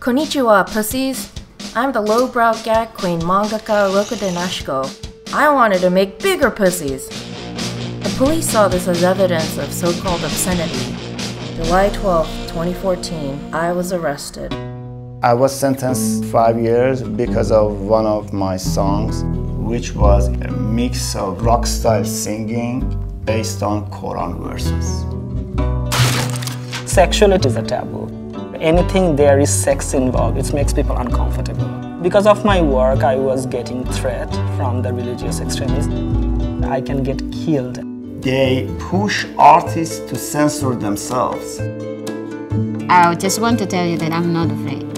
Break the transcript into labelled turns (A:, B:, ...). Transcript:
A: Konnichiwa, pussies! I'm the lowbrow gag queen mangaka Rokudenashiko. I wanted to make bigger pussies! The police saw this as evidence of so called obscenity. July 12, 2014, I was arrested.
B: I was sentenced five years because of one of my songs, which was a mix of rock style singing based on Quran verses.
C: Sexuality is a taboo. Anything there is sex involved, it makes people uncomfortable. Because of my work, I was getting threat from the religious extremists. I can get killed.
B: They push artists to censor themselves.
D: I just want to tell you that I'm not afraid.